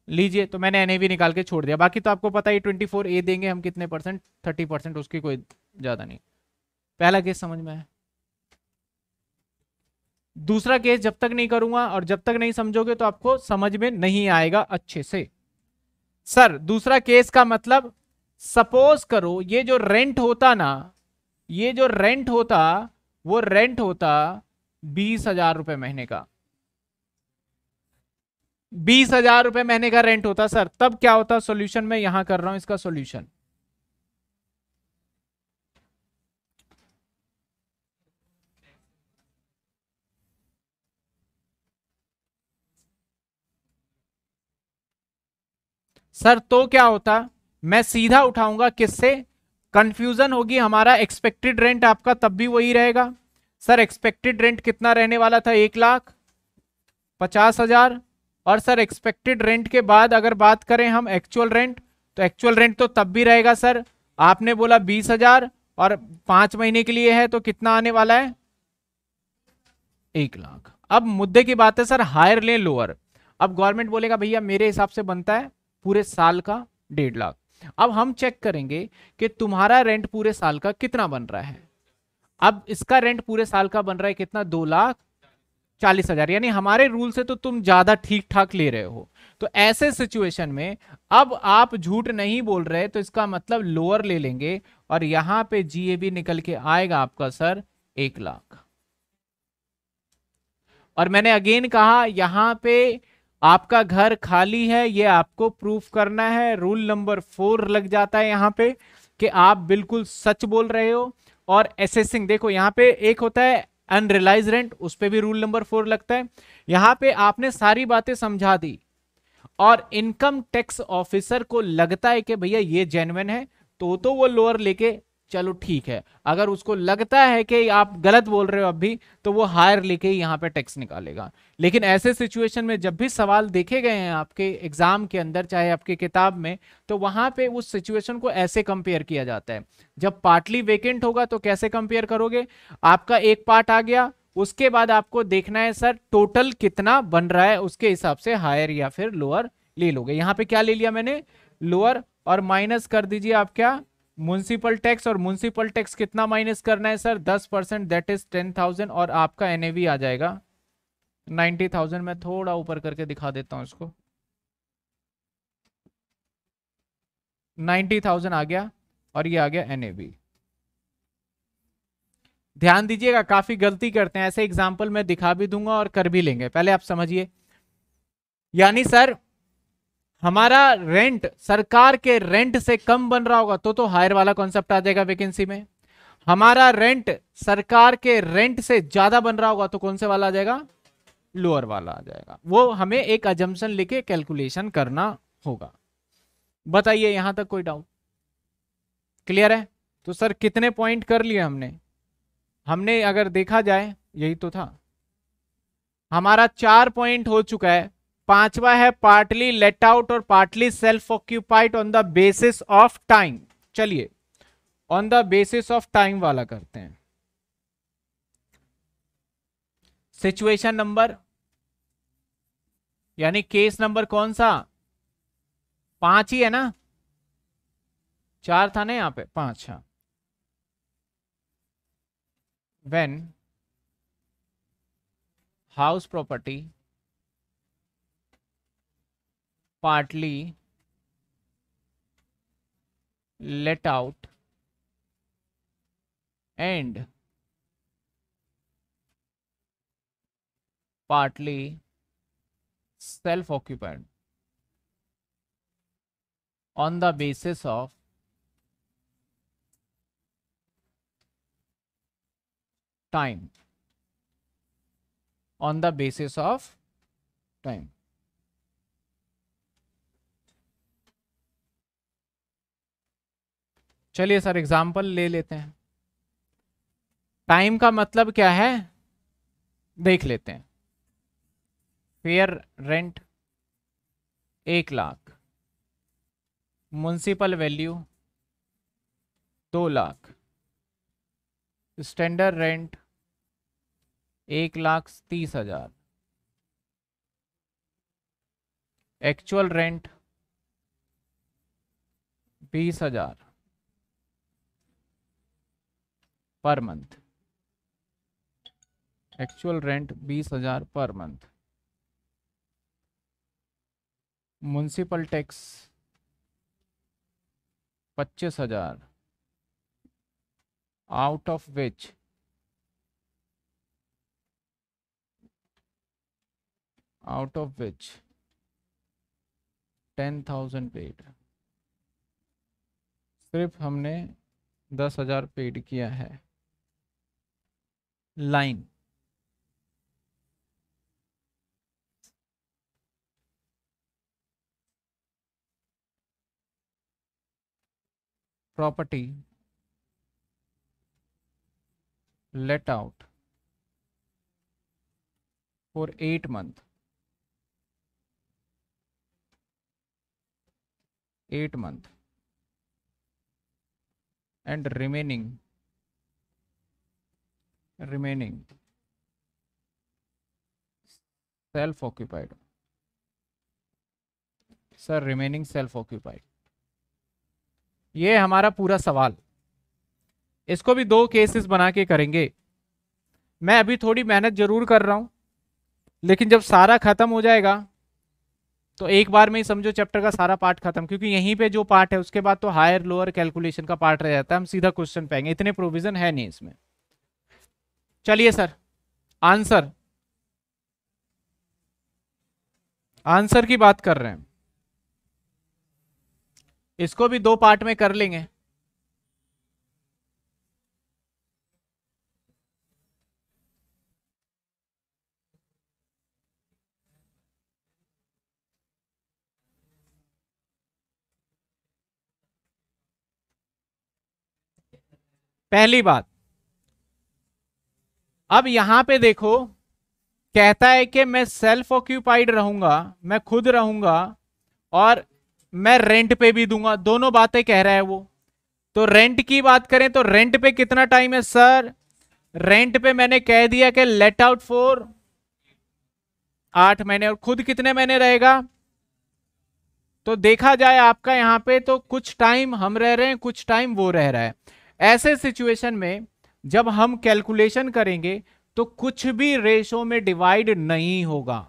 लीजिए तो मैंने एन निकाल के छोड़ दिया। बाकी तो आपको पता ही ट्वेंटी फोर ए देंगे हम कितने परसेंट थर्टी परसेंट उसकी कोई ज़्यादा नहीं। पहला केस समझ में आया? दूसरा केस जब तक नहीं करूँगा और जब तक नहीं समझोगे तो आपको समझ में नहीं आएगा अच्छे से। सर, दूसरा केस का मतलब सपोज़ करो ये जो रेंट होता ना, ये जो रेंट होता, वो रेंट होता बीस हज़ार रुपए महीने का। बीस हज़ार रुपए महीने का रेंट होता, सर, तब क्या होता? सॉल्यूशन में यहाँ कर रहा हूँ, इसका सॉल्यूशन सर तो क्या होता? मैं सीधा उठाऊँगा किससे? कंफ्यूजन होगी, हमारा एक्सपेक्टेड रेंट आपका तब भी वही रहेगा। सर एक्सपेक्टेड रेंट कितना रहने वाला था? एक लाख? पचास हज़ार? और सर एक्सपेक्टेड रेंट के बाद अगर बात करें हम एक्चुअल रेंट तो एक्चुअल रेंट तो तब भी रहेगा, सर। आपने बोला बीस हज़ार, और पाँच महीने के लिए है तो कितना आने वाला है? एक लाख। अब मुद्दे की बात है, सर हायर ले लोअर अब गवर्नमेंट बोलेगा, भैया, मेरे हिसाब से बनता है। पूरे साल का डेढ़ लाख। अब हम चेक करेंगे कि तुम्हारा रेंट पूरे साल का कितना बन रहा है। अब इसका रेंट पूरे साल का बन रहा है कितना? दो लाख चालीस हज़ार। यानी हमारे रूल से तो तुम ज़्यादा ठीक ठाक ले रहे हो। तो ऐसे सिचुएशन में अब आप झूठ नहीं बोल रहे तो इसका मतलब लोअर ले लेंगे और यहाँ पे जीएबी निकल के आएगा आपका सर एक लाख। और मैंने अगेन कहा, यहाँ पे आपका घर खाली है, ये आपको प्रूफ करना है। रूल नंबर फोर लग जाता है यहाँ पे कि आप बिल्कुल सच बोल रहे हो और एसेसिंग देखो यहाँ पे एक होता है अनरिलाइज रेंट उस पर भी रूल नंबर फोर लगता है। यहाँ पे आपने सारी बातें समझा दी और इनकम टैक्स ऑफिसर को लगता है कि भैया ये जेनवन है तो तो वो लोअर लेके चलो ठीक है। अगर उसको लगता है कि आप गलत बोल रहे हो अभी तो वो हायर लेके यहाँ पे टैक्स निकालेगा। लेकिन ऐसे सिचुएशन में जब भी सवाल देखे गए हैं आपके एग्ज़ाम के अंदर, चाहे आपके किताब में तो वहाँ पे उस सिचुएशन को ऐसे कंपेयर किया जाता है। जब पार्टली वेकेंट होगा तो कैसे कंपेयर करोगे? आपका एक पार्ट आ गया, उसके बाद आपको देखना है, सर, टोटल कितना बन रहा है? उसके हिसाब से हायर या फिर लोअर ले लोगे। यहाँ पे क्या ले लिया मैंने? लोअर और माइनस कर दीजिए आप क्या? म्यूनसिपल टैक्स और म्यूनसिपल टैक्स कितना माइनस करना है सर दस percent that is ten thousand और आपका एनएवी आ जाएगा। नाइन्टी थाउज़ेंड में थोड़ा ऊपर करके दिखा देता हूँ इसको। नाइन्टी थाउज़ेंड आ गया और ये आ गया एनएवी ध्यान दीजिएगा, काफ़ी गलती करते हैं। ऐसे एग्ज़ाम्पल मैं दिखा भी दूँगा और कर भी लेंगे। पहले आप समझिए। यानी सर हमारा रेंट सरकार के रेंट से कम बन रहा होगा तो तो हायर वाला कॉन्सेप्ट आ जाएगा वैकेंसी में। हमारा रेंट सरकार के रेंट से ज़्यादा बन रहा होगा तो कौन से वाला आ जाएगा? लोअर वाला आ जाएगा। वो हमें एक अजम्पन लेके कैलकुलेशन करना होगा। बताइए, यहाँ तक कोई डाउट क्लियर है? तो सर कितने पॉइंट कर लिए हमने? हमने अगर देखा जाए, यही तो था। हमारा चार पॉइंट हो चुका है। पांचवा है पार्टली लेट आउट और partly self occupied on the basis of time चलिए on the basis of time वाला करते हैं। सिचुएशन नंबर यानी केस नंबर कौन सा? पाँच ही है ना? चार था ना यहाँ पे? पाँच हाँ। When house property partly let out and partly self occupied on the basis of time on the basis of time चलिए सर एग्जांपल ले लेते हैं। टाइम का मतलब क्या है? देख लेते हैं। फेयर रेंट एक लाख। म्यूनसिपल वैल्यू दो लाख। स्टैंडर्ड रेंट एक लाख तीस हज़ार। एक्चुअल रेंट बीस हज़ार। पर मंथ एक्चुअल रेंट बीस हज़ार पर मंथ म्यूनसिपल टैक्स पच्चीस हज़ार. Out of which out of which 10,000 paid सिर्फ़ हमने दस हज़ार पेड किया है। line. Property. Let out. For 8 month. 8 month. And remaining. Remaining. Self occupied sir remaining self occupied ये हमारा पूरा सवाल। इसको भी दो केसेस बना के करेंगे। मैं अभी थोड़ी मेहनत ज़रूर कर रहा हूँ, लेकिन जब सारा खत्म हो जाएगा तो एक बार में ही समझो चैप्टर का सारा पार्ट खत्म, क्योंकि यहीं पे जो पार्ट है, उसके बाद तो हायर लोअर कैलकुलेशन का पार्ट रह जाता है। हम सीधा क्वेश्चन पाएँगे इतने प्रोविज़न है नहीं इसमें। चलिए सर, आंसर। आंसर की बात कर रहे हैं। इसको भी दो पार्ट में कर लेंगे। पहली बात अब यहाँ पे देखो, कहता है कि मैं सेल्फ ऑक्यूपाइड रहूँगा, मैं खुद रहूँगा और मैं रेंट पे भी दूँगा। दोनों बातें कह रहा है वो। तो रेंट की बात करें तो रेंट पे कितना टाइम है सर रेंट पे मैंने कह दिया कि लेट आउट फॉर आठ महीने। और खुद कितने महीने रहेगा? तो देखा जाए आपका यहाँ पे तो कुछ टाइम हम रह रहे हैं, कुछ टाइम वो रह रहा है। ऐसे सिचुएशन में जब हम कैलकुलेशन करेंगे तो कुछ भी रेशो में डिवाइड नहीं होगा।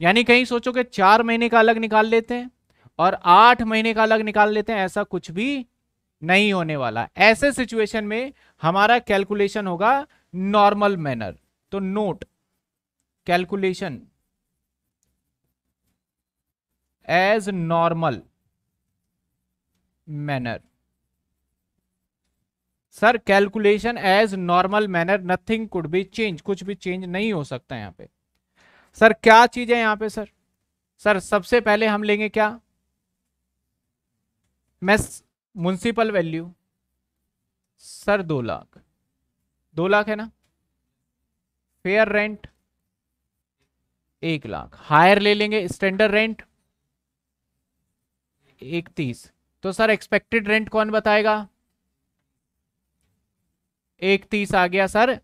यानी कहीं सोचो कि चार महीने का अलग निकाल लेते हैं और आठ महीने का अलग निकाल लेते हैं, ऐसा कुछ भी नहीं होने वाला। ऐसे सिचुएशन में हमारा कैलकुलेशन होगा नॉर्मल मैनर तो note calculation as normal manner sir calculation as normal manner nothing could be change कुछ भी चेंज नहीं हो सकता यहाँ पे। सर क्या चीज़ है यहाँ पे सर सर सबसे पहले हम लेंगे क्या? मैस म्यूनसिपल वैल्यू सर दो लाख। दो लाख है ना? फेयर रेंट एक लाख। हायर ले लेंगे स्टैंडर्ड रेंट इकतीस तो सर एक्सपेक्टेड रेंट कौन बताएगा? एक तीस आ गया, सर।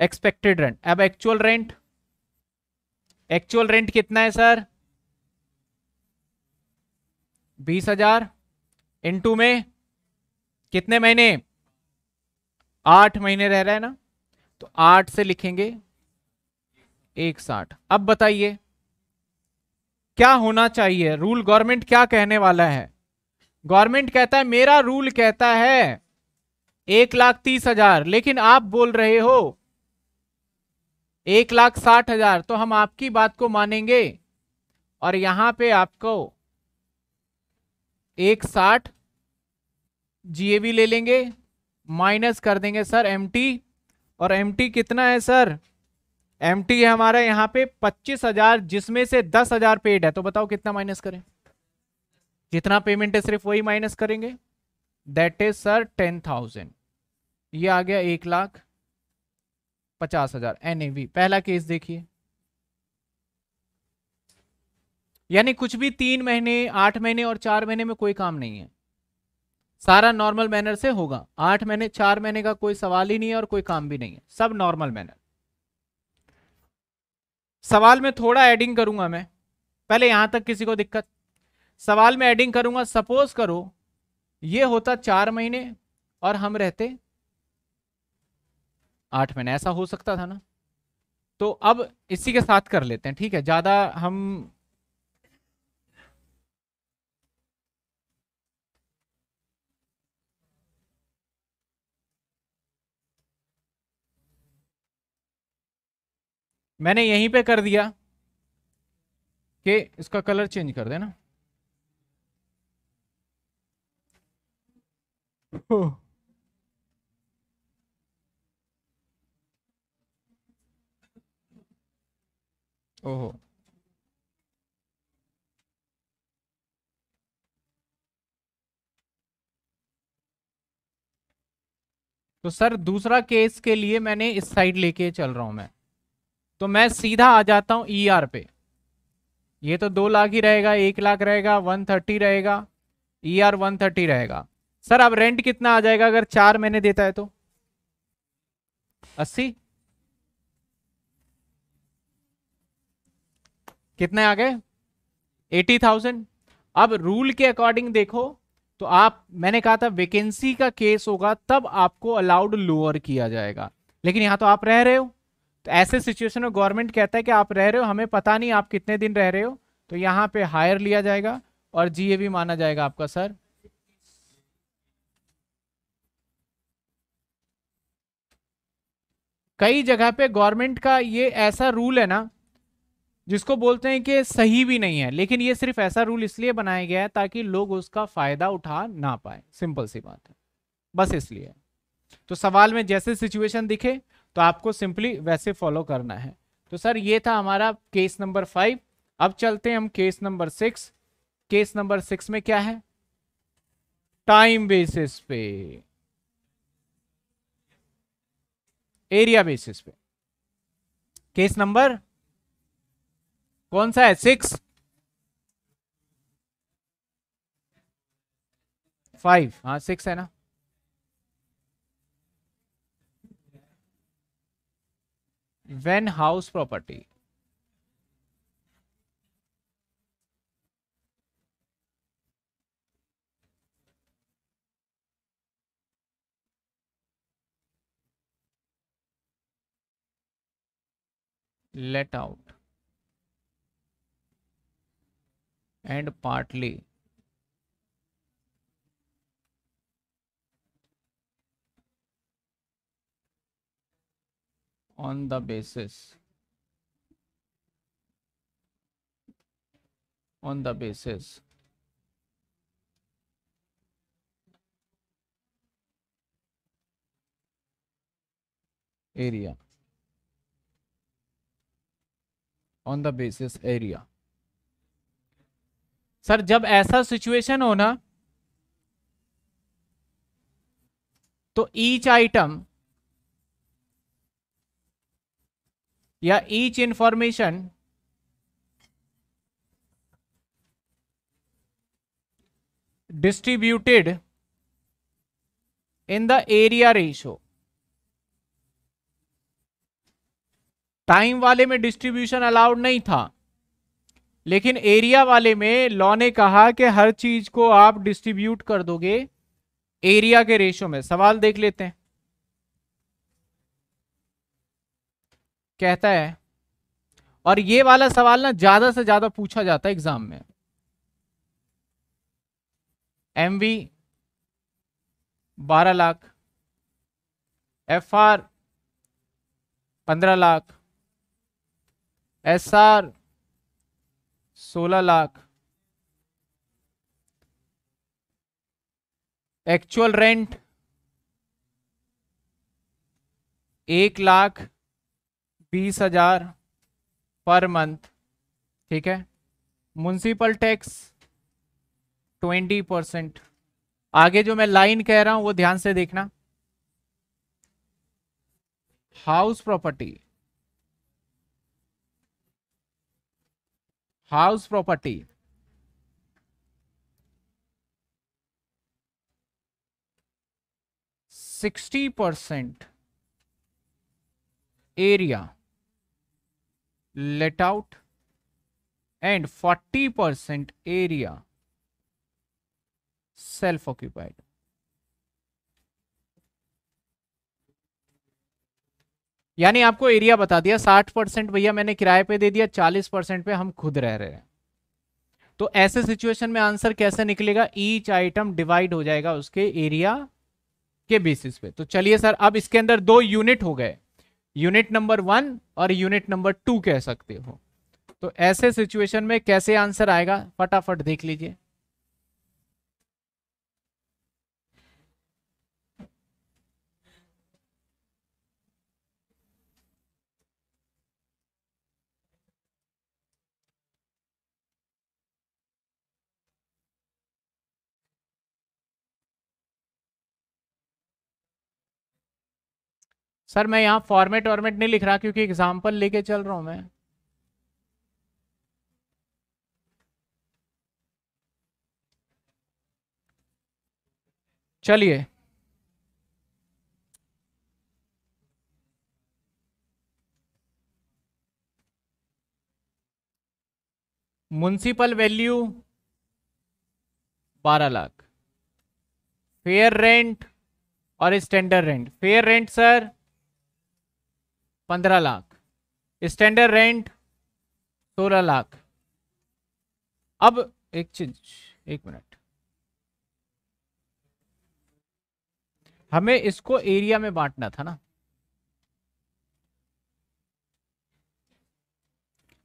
एक्सपेक्टेड रेंट अब एक्चुअल रेंट एक्चुअल रेंट कितना है, सर? बीस हज़ार इंटू में कितने महीने? आठ महीने रह रहा है ना? तो आठ से लिखेंगे, एक साठ। अब बताइए, क्या होना चाहिए? रूल गवर्नमेंट क्या कहने वाला है? गवर्नमेंट कहता है, मेरा रूल कहता है। एक लाख तीस हज़ार। लेकिन आप बोल रहे हो, एक लाख साठ हज़ार तो हम आपकी बात को मानेंगे। और यहाँ पे आपको एक साठ जीएवी ले लेंगे, माइनस कर देंगे सर एमटी और एमटी कितना है सर? एमटी है हमारा यहाँ पे पच्चीस हज़ार, जिसमें से दस हज़ार पेड है। तो बताओ कितना माइनस करें। जितना पेमेंट है, सिर्फ़ वही माइनस करेंगे। That is sir ten thousand ये आ गया एक लाख पचास हज़ार। एन पहला केस देखिए। यानी कुछ भी तीन महीने, आठ महीने और चार महीने में कोई काम नहीं है। सारा नॉर्मल मैनर से होगा। आठ महीने, चार महीने का कोई सवाल ही नहीं है और कोई काम भी नहीं है। सब नॉर्मल मैनर सवाल में थोड़ा एडिंग करूँगा मैं। पहले यहाँ तक किसी को दिक्कत। सवाल में एडिंग करूँगा। सपोज़ करो ये होता चार महीने और हम रहते आठ महीने, ऐसा हो सकता था ना? तो अब इसी के साथ कर लेते हैं, ठीक है? ज़्यादा हम मैंने यहीं पे कर दिया कि इसका कलर चेंज कर देना। ओहो। तो सर, दूसरा केस के लिए मैंने इस साइड लेके चल रहा हूँ मैं। तो मैं सीधा आ जाता हूँ ई e आर पे। ये तो दो लाख ही रहेगा, एक लाख रहेगा, वन थर्टी रहेगा ई आर वन थर्टी रहेगा। सर अब रेंट कितना आ जाएगा अगर चार महीने देता है तो? अस्सी? कितने आ गए? Eighty thousand. अब रूल के अकॉर्डिंग देखो तो आप, मैंने कहा था वैकेंसी का केस होगा, तब आपको अलाउड लोअर किया जाएगा। लेकिन यहाँ तो आप रह रहे हो। तो ऐसे सिचुएशन में गवर्नमेंट कहता है कि आप रह रहे हो, हमें पता नहीं आप कितने दिन रह रहे हो तो यहाँ पे हायर लिया जाएगा और जीए भी माना जाएगा आपका सर कई जगह पे गवर्नमेंट का ये ऐसा रूल है ना, जिसको बोलते हैं कि सही भी नहीं है, लेकिन ये सिर्फ़ ऐसा रूल इसलिए बनाया गया है ताकि लोग उसका फ़ायदा उठा ना पाए। सिंपल सी बात है। बस इसलिए। तो सवाल में जैसे सिचुएशन दिखे तो आपको सिंपली वैसे फॉलो करना है। तो सर, ये था हमारा केस नंबर फाइव। अब चलते हैं हम case number six. Case number six में क्या है? टाइम बेसिस पे। एरिया बेसिस पे। केस नंबर कौन सा है? सिक्स फाइव हाँ सिक्स है ना। When house property? Let out. And partly. On the basis. On the basis. Area on the basis area sir जब ऐसा सिचुएशन हो ना तो ईच आइटम या each information distributed in the area ratio time वाले में डिस्ट्रीब्यूशन अलाउड नहीं था। लेकिन एरिया वाले में लॉ ने कहा कि हर चीज़ को आप डिस्ट्रीब्यूट कर दोगे एरिया के रेशो में। सवाल देख लेते हैं। कहता है, और ये वाला सवाल ना ज़्यादा से ज़्यादा पूछा जाता है एग्ज़ाम में। एम वी बारह लाख। एफ़ आर पंद्रह लाख। एस आर सोलह लाख। एक्चुअल रेंट एक लाख बीस हज़ार पर मंथ, ठीक है? म्यूनसिपल टैक्स ट्वेंटी परसेंट आगे जो मैं लाइन कह रहा हूँ, वो ध्यान से देखना। House property house property. sixty percent area let out and 40 percent area self यानी आपको एरिया बता दिया, साठ परसेंट भैया मैंने किराए पे दे दिया, चालीस परसेंट पे हम खुद रह रहे हैं। तो ऐसे सिचुएशन में आंसर कैसे निकलेगा? ईच आइटम डिवाइड हो जाएगा उसके एरिया के बेसिस पे। तो चलिए सर, अब इसके अंदर दो यूनिट हो गए। यूनिट नंबर वन और यूनिट नंबर टू कह सकते हो। तो ऐसे सिचुएशन में कैसे आंसर आएगा? फटाफट देख लीजिए। सर, मैं यहाँ फॉर्मेट वॉर्मेट नहीं लिख रहा क्योंकि एग्ज़ाम्पल लेके चल रहा हूँ मैं। चलिए। म्यूनसिपल वैल्यू बारह लाख। फेयर रेंट और standard rent. Fair rent, sir पंद्रह लाख। स्टैंडर्ड रेंट सोलह लाख। अब एक चीज़, एक मिनट। हमें इसको एरिया में बांटना था ना।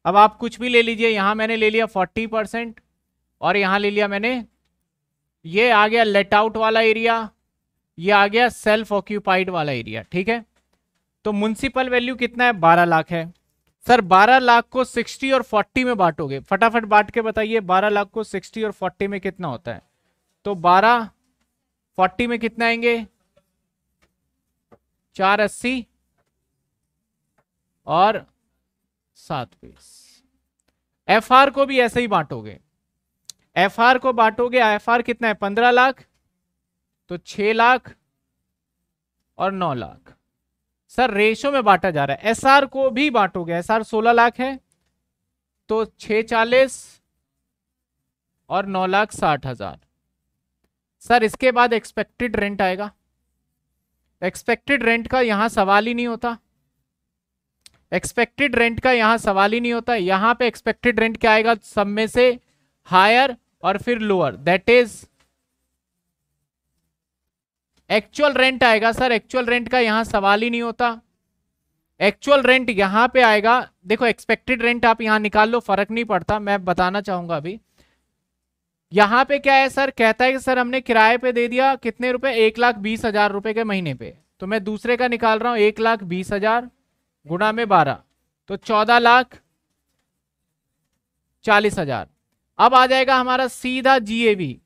अब आप कुछ भी ले लीजिए, यहाँ मैंने ले लिया फोर्टी परसेंट और यहाँ ले लिया मैंने, ये आ गया लेट आउट वाला एरिया ये आ गया सेल्फ ऑक्यूपाइड वाला एरिया ठीक है? तो म्यूनसिपल वैल्यू कितना है? बारह लाख है। सर, बारह लाख को सिक्सटी और फोर्टी में बांटोगे। फटाफट बांट के बताइए, बारह लाख को सिक्सटी और फोर्टी में कितना होता है? तो बारह फोर्टी में कितना आएँगे? चार अस्सी और सात बीस। एफ़ आर को भी ऐसे ही बांटोगे। एफ़ आर को बांटोगे एफ़ आर कितना है? पंद्रह लाख तो छ लाख और नौ लाख। सर, रेशो में बांटा जा रहा है। एसआर को भी बांटोगे, एसआर सोलह लाख है तो छ चालीस और नौ लाख साठ हज़ार। सर, इसके बाद एक्सपेक्टेड रेंट आएगा। एक्सपेक्टेड रेंट का यहाँ सवाल ही नहीं होता। एक्सपेक्टेड रेंट का यहाँ सवाल ही नहीं होता। यहाँ पे एक्सपेक्टेड रेंट क्या आएगा? सब में से हायर और फिर lower that is actual rent आएगा सर एक्चुअल रेंट का यहाँ सवाल ही नहीं होता। एक्चुअल रेंट यहाँ पे आएगा। देखो एक्सपेक्टेड रेंट आप यहाँ निकाल लो, फ़र्क नहीं पड़ता, मैं बताना चाहूँगा अभी। यहाँ पे क्या है सर कहता है कि सर हमने किराए पे दे दिया कितने रुपए? एक लाख बीस हज़ार रुपए के महीने पे। तो मैं दूसरे का निकाल रहा हूँ, एक लाख बीस हज़ार गुणा में बारह। तो चौदह लाख चालीस हज़ार। अब आ जाएगा हमारा सीधा जीएबी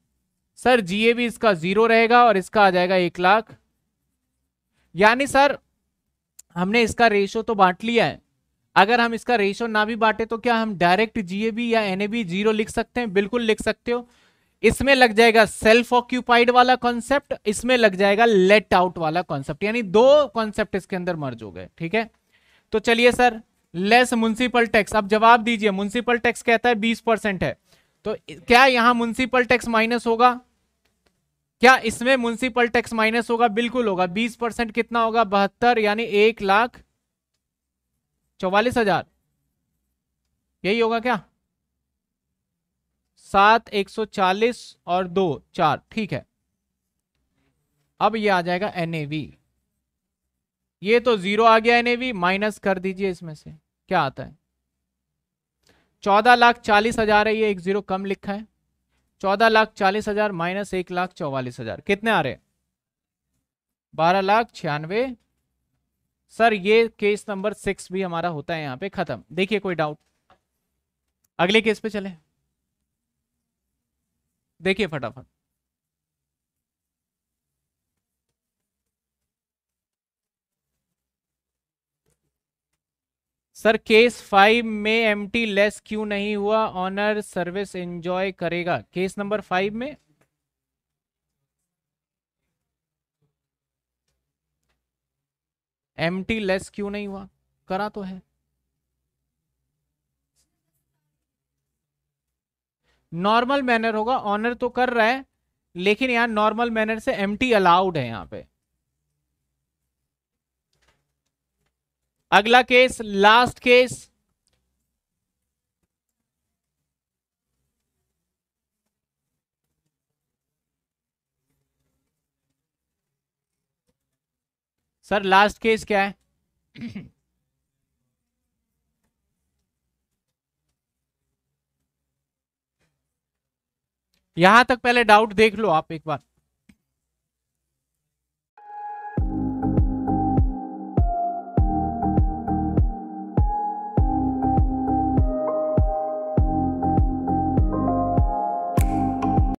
सर जीएबी इसका ज़ीरो रहेगा और इसका आ जाएगा एक लाख। यानी सर, हमने इसका रेशो तो बांट लिया है। अगर हम इसका रेशो ना भी बांटे तो क्या हम डायरेक्ट जीए जीएबी या एनएबी ज़ीरो लिख सकते हैं? बिल्कुल लिख सकते हो। इसमें लग जाएगा सेल्फ ऑक्यूपाइड वाला कॉन्सेप्ट इसमें लग जाएगा लेट आउट वाला कॉन्सेप्ट यानी दो कॉन्सेप्ट इसके अंदर मर्ज हो गए, ठीक है? तो चलिए सर लेस म्यूनसिपल टैक्स अब जवाब दीजिए म्यूनसिपल टैक्स कहता है बीस परसेंट है। तो क्या यहाँ म्यूनसिपल टैक्स माइनस होगा? क्या इसमें म्यूनसिपल टैक्स माइनस होगा? बिल्कुल होगा। बीस परसेंट कितना होगा? बहत्तर, यानी एक लाख चौवालीस हज़ार। यही होगा क्या? सात, एक सौ चालीस और दो, चार। ठीक है। अब ये आ जाएगा एनएवी ये तो ज़ीरो आ गया एनएवी माइनस कर दीजिए इसमें से। क्या आता है? चौदह लाख चालीस हज़ार है ये, एक ज़ीरो कम लिखा है। चौदह लाख चालीस हज़ार माइनस एक लाख चौवालीस हज़ार। कितने आ रहे बारह लाख छियानवे। सर, ये केस नंबर सिक्स भी हमारा होता है यहाँ पे, खत्म। देखिए कोई डाउट अगले केस पे चले। देखिए फटाफट। सर, केस फाइव में एम टी लेस क्यों नहीं हुआ? ऑनर सर्विस एंजॉय करेगा। केस नंबर फाइव में? एम टी लेस क्यों नहीं हुआ? करा तो है। नॉर्मल मैनर होगा। ऑनर तो कर रहा है, लेकिन यहाँ नॉर्मल मैनर से एम टी अलाउड है यहाँ पे। अगला case, last case. Sir, last case क्या है? यहाँ तक पहले डाउट देख लो आप एक बार।